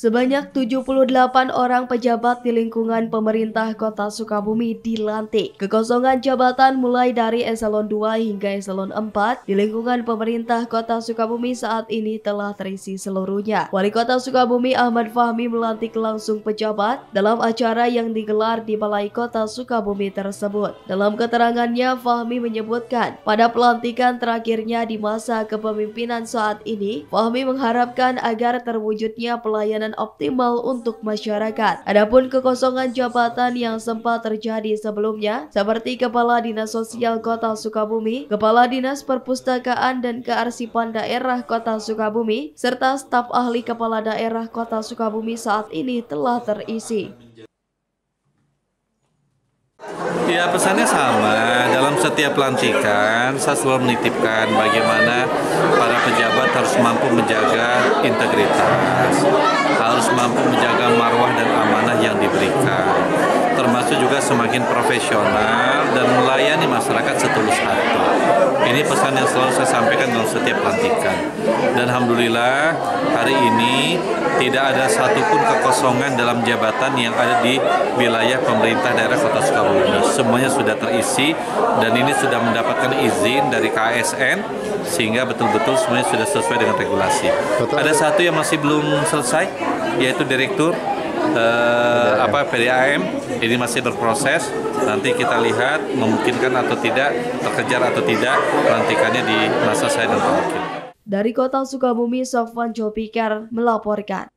Sebanyak 78 orang pejabat di lingkungan pemerintah Kota Sukabumi dilantik. Kekosongan jabatan mulai dari eselon 2 hingga eselon 4 di lingkungan pemerintah Kota Sukabumi saat ini telah terisi seluruhnya. Wali Kota Sukabumi Ahmad Fahmi melantik langsung pejabat dalam acara yang digelar di Balai Kota Sukabumi tersebut. Dalam keterangannya, Fahmi menyebutkan pada pelantikan terakhirnya di masa kepemimpinan saat ini, Fahmi mengharapkan agar terwujudnya pelayanan optimal untuk masyarakat. Adapun kekosongan jabatan yang sempat terjadi sebelumnya, seperti Kepala Dinas Sosial Kota Sukabumi, Kepala Dinas Perpustakaan dan Kearsipan Daerah Kota Sukabumi, serta staf ahli Kepala Daerah Kota Sukabumi saat ini telah terisi. Ya pesannya sama, dalam setiap pelantikan saya selalu menitipkan bagaimana pejabat harus mampu menjaga integritas, harus mampu menjaga marwah dan amanah yang diberikan, termasuk juga semakin profesional dan melayani masyarakat setulus hati. Ini pesan yang selalu saya sampaikan dalam setiap pelantikan. Dan Alhamdulillah hari ini tidak ada satupun kekosongan dalam jabatan yang ada di wilayah pemerintah daerah Kota Sukabumi. Semuanya sudah terisi dan ini sudah mendapatkan izin dari KSN sehingga betul-betul semuanya sudah sesuai dengan regulasi. Betul. Ada satu yang masih belum selesai yaitu direktur eh, apa PDAM ini masih berproses. Nanti kita lihat memungkinkan atau tidak, terkejar atau tidak pelantikannya di masa saya dan wakil. Dari kota Sukabumi, Sofwan Jopikar melaporkan.